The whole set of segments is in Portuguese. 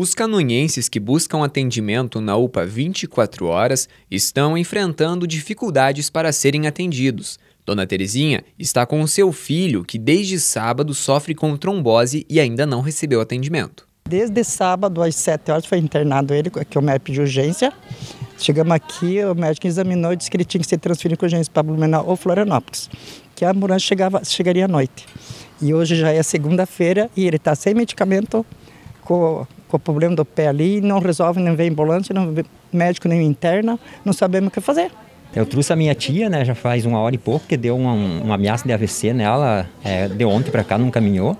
Os canoenses que buscam atendimento na UPA 24 horas estão enfrentando dificuldades para serem atendidos. Dona Terezinha está com seu filho, que desde sábado sofre com trombose e ainda não recebeu atendimento. Desde sábado às 7 horas foi internado ele, que o médico pediu urgência. Chegamos aqui, o médico examinou e disse que ele tinha que ser transferido com urgência para Blumenau ou Florianópolis, que a ambulância chegava, chegaria à noite. E hoje já é segunda-feira e ele está sem medicamento, com com o problema do pé ali, não resolve, nem vem ambulância, não vem médico nem interna, não sabemos o que fazer. Eu trouxe a minha tia, né, já faz uma hora e pouco, que deu uma, uma ameaça de AVC nela, é, de ontem para cá, não caminhou.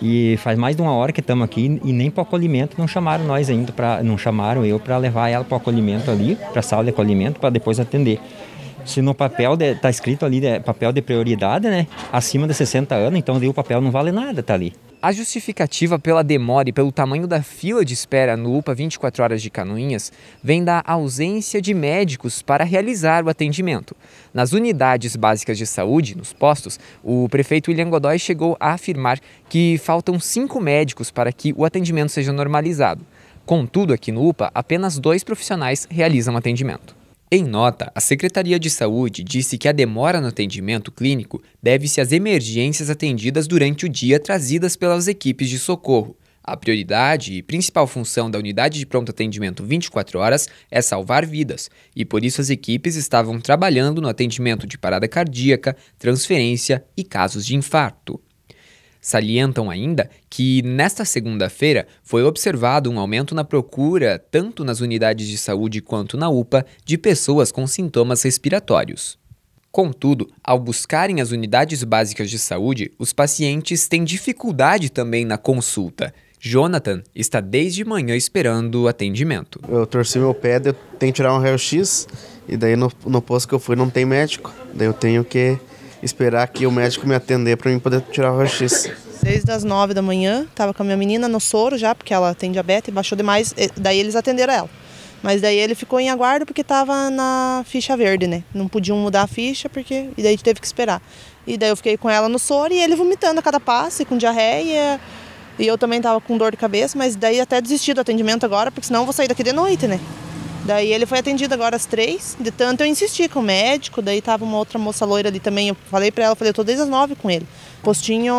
E faz mais de uma hora que estamos aqui e nem para acolhimento não chamaram nós ainda, pra, não chamaram eu para levar ela para o acolhimento ali, para a sala de acolhimento, para depois atender. Se no papel está escrito ali, é, papel de prioridade, né, acima de 60 anos, então o papel não vale nada, tá ali. A justificativa pela demora e pelo tamanho da fila de espera no UPA 24 horas de Canoinhas vem da ausência de médicos para realizar o atendimento. Nas unidades básicas de saúde, nos postos, o prefeito William Godoy chegou a afirmar que faltam cinco médicos para que o atendimento seja normalizado. Contudo, aqui no UPA, apenas dois profissionais realizam atendimento. Em nota, a Secretaria de Saúde disse que a demora no atendimento clínico deve-se às emergências atendidas durante o dia trazidas pelas equipes de socorro. A prioridade e principal função da unidade de pronto atendimento 24 horas é salvar vidas, e por isso as equipes estavam trabalhando no atendimento de parada cardíaca, transferência e casos de infarto. Salientam ainda que, nesta segunda-feira, foi observado um aumento na procura, tanto nas unidades de saúde quanto na UPA, de pessoas com sintomas respiratórios. Contudo, ao buscarem as unidades básicas de saúde, os pacientes têm dificuldade também na consulta. Jonathan está desde manhã esperando o atendimento. Eu torci meu pé, eu tenho que tirar um raio-x, e daí no, no posto que eu fui não tem médico. Daí eu tenho que esperar aqui o médico me atender para mim poder tirar o raio-x. Desde as nove da manhã, estava com a minha menina no soro já, porque ela tem diabetes, baixou demais, daí eles atenderam ela. Mas daí ele ficou em aguardo porque estava na ficha verde, né? Não podiam mudar a ficha porque e daí teve que esperar. E daí eu fiquei com ela no soro e ele vomitando a cada passo, com diarreia. E eu também estava com dor de cabeça, mas daí até desisti do atendimento agora, porque senão eu vou sair daqui de noite, né? Daí ele foi atendido agora às três, de tanto eu insisti com o médico, daí tava uma outra moça loira ali também, eu falei para ela, falei, eu tô desde as nove com ele. Postinho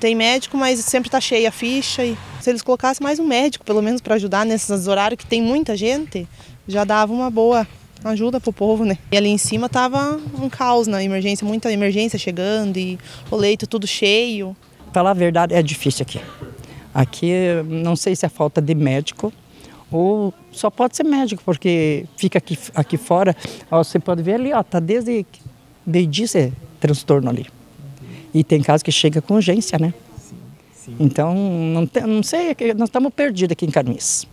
tem médico, mas sempre tá cheia a ficha e se eles colocassem mais um médico, pelo menos para ajudar nesses horários que tem muita gente, já dava uma boa ajuda pro povo, né? E ali em cima tava um caos na emergência, muita emergência chegando e o leito tudo cheio. Falar a verdade é difícil aqui. Aqui não sei se é falta de médico, ou só pode ser médico, porque fica aqui, aqui fora, ó, você pode ver ali, ó, tá desde meio-dia esse transtorno ali. E tem casos que chega com urgência, né? Sim, sim. Então, não, não sei, é nós estamos perdidos aqui em Carniz.